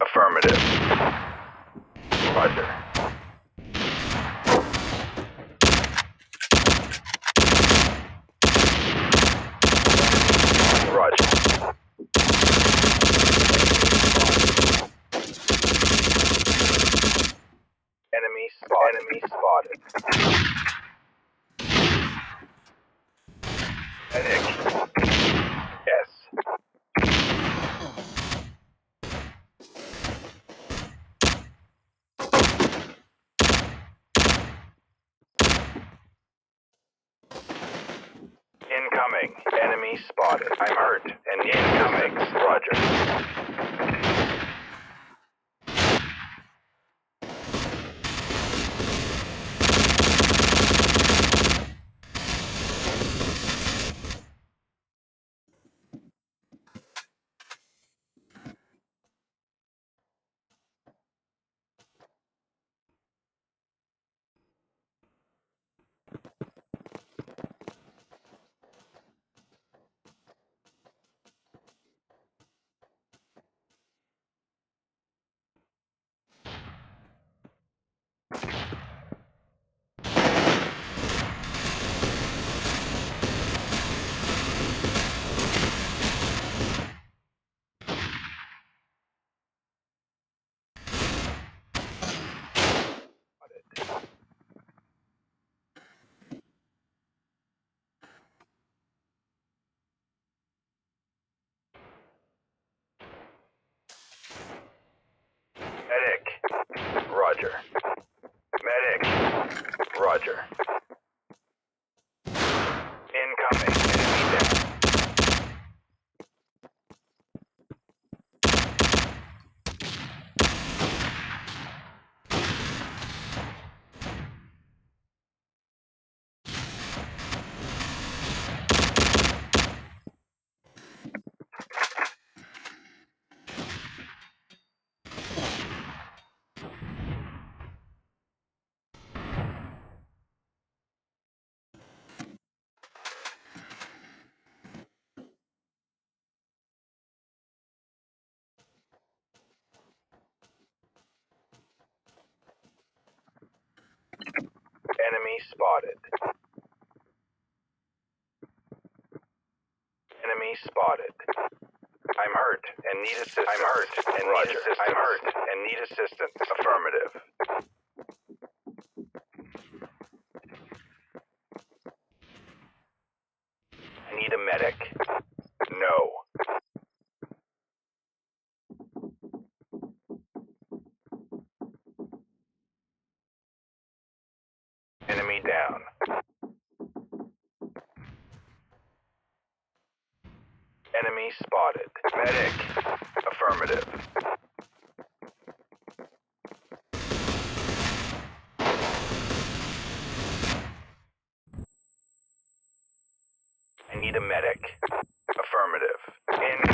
Affirmative. Roger. Roger. Enemy spotted. Enemy spotted. Medic. Yes. Incoming. Enemy spotted. I'm hurt. And incoming. Roger. Medic. Roger. Medic. Roger. Incoming. Enemy down. Enemy spotted. Enemy spotted. I'm hurt and need assistance. I'm hurt and Roger. need assistance. I'm hurt and need assistance. Affirmative. I need a medic. Enemy spotted. Medic. Affirmative. I need a medic. Affirmative. Incoming.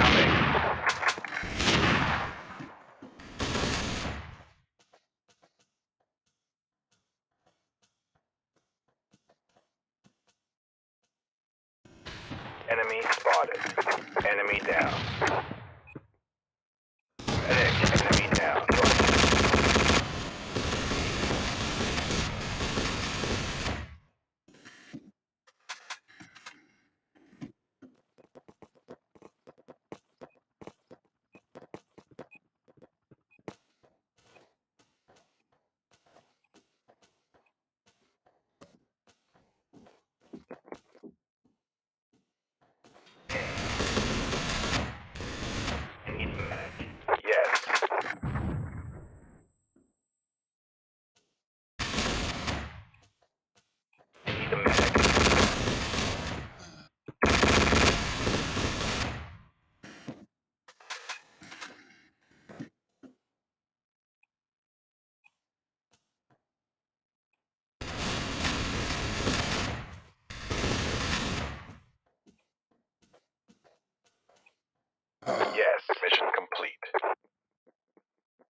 Enemy spotted. Enemy down.